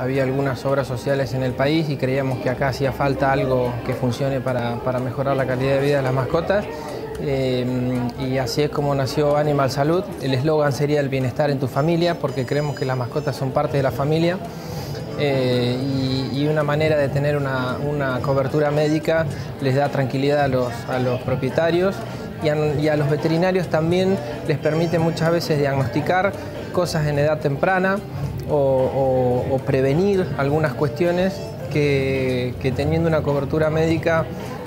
había algunas obras sociales en el país y creíamos que acá hacía falta algo que funcione para, mejorar la calidad de vida de las mascotas. Eh, y así es como nació Animal Salud. El eslogan sería el bienestar en tu familia, porque creemos que las mascotas son parte de la familia. Eh, y, una manera de tener una, cobertura médica les da tranquilidad a los, propietarios y a, los veterinarios también les permite muchas veces diagnosticar cosas en edad temprana o, prevenir algunas cuestiones que, teniendo una cobertura médica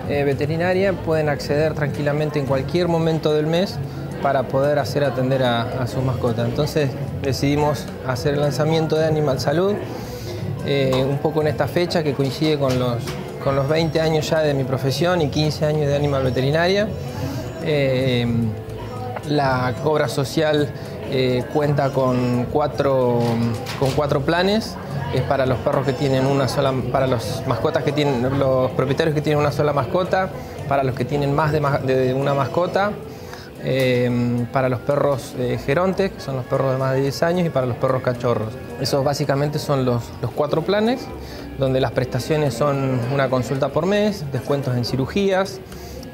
eh, veterinaria pueden acceder tranquilamente en cualquier momento del mes para poder hacer atender a, sus mascotas. Entonces decidimos hacer el lanzamiento de Animal Salud eh, un poco en esta fecha que coincide con los, con los 20 años ya de mi profesión y 15 años de animal veterinaria. Eh, la obra social eh, cuenta con cuatro, con cuatro planes. Es para los perros que tienen una sola, para los mascotas que tienen, los propietarios que tienen una sola mascota, para los que tienen más de, una mascota, Em, para los perros eh, gerontes, que son los perros de más de 10 años, y para los perros cachorros. Esos básicamente son los, cuatro planes, donde las prestaciones son una consulta por mes, descuentos en cirugías,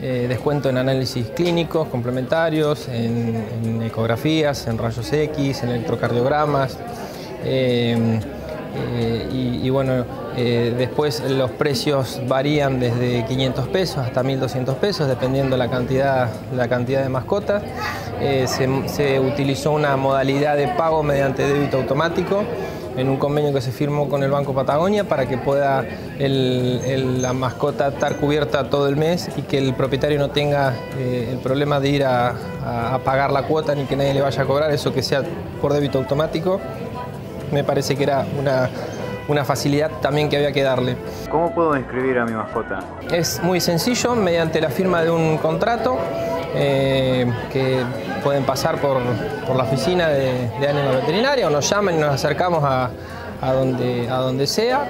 eh, descuento en análisis clínicos complementarios, en, ecografías, en rayos X, en electrocardiogramas. Em, eh, y, bueno, eh, después los precios varían desde 500 pesos hasta 1.200 pesos, dependiendo la cantidad, la cantidad de mascotas. Se, utilizó una modalidad de pago mediante débito automático en un convenio que se firmó con el Banco Patagonia para que pueda la mascota estar cubierta todo el mes y que el propietario no tenga el problema de ir a, a pagar la cuota ni que nadie le vaya a cobrar, eso que sea por débito automático me parece que era una, facilidad también que había que darle. ¿Cómo puedo inscribir a mi mascota? Es muy sencillo, mediante la firma de un contrato eh, que pueden pasar por, la oficina de, de Animal Veterinaria o nos llaman y nos acercamos a, donde, a donde sea.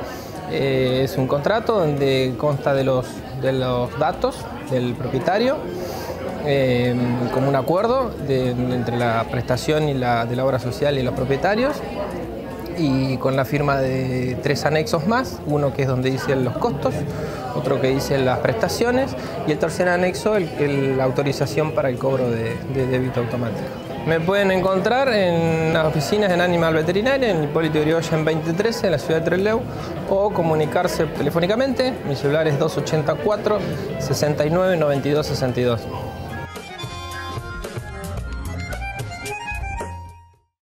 Eh, es un contrato donde consta de los, de los datos del propietario eh, como un acuerdo entre la prestación y la, de la obra social y los propietarios y con la firma de tres anexos más, uno que es donde dicen los costos, otro que dice las prestaciones y el tercer anexo la autorización para el cobro de, débito automático. Me pueden encontrar en las oficinas en Animal Veterinaria, en Hipólito Yrigoyen 2013, en la ciudad de Trelew, o comunicarse telefónicamente. Mi celular es 284 69 92 62.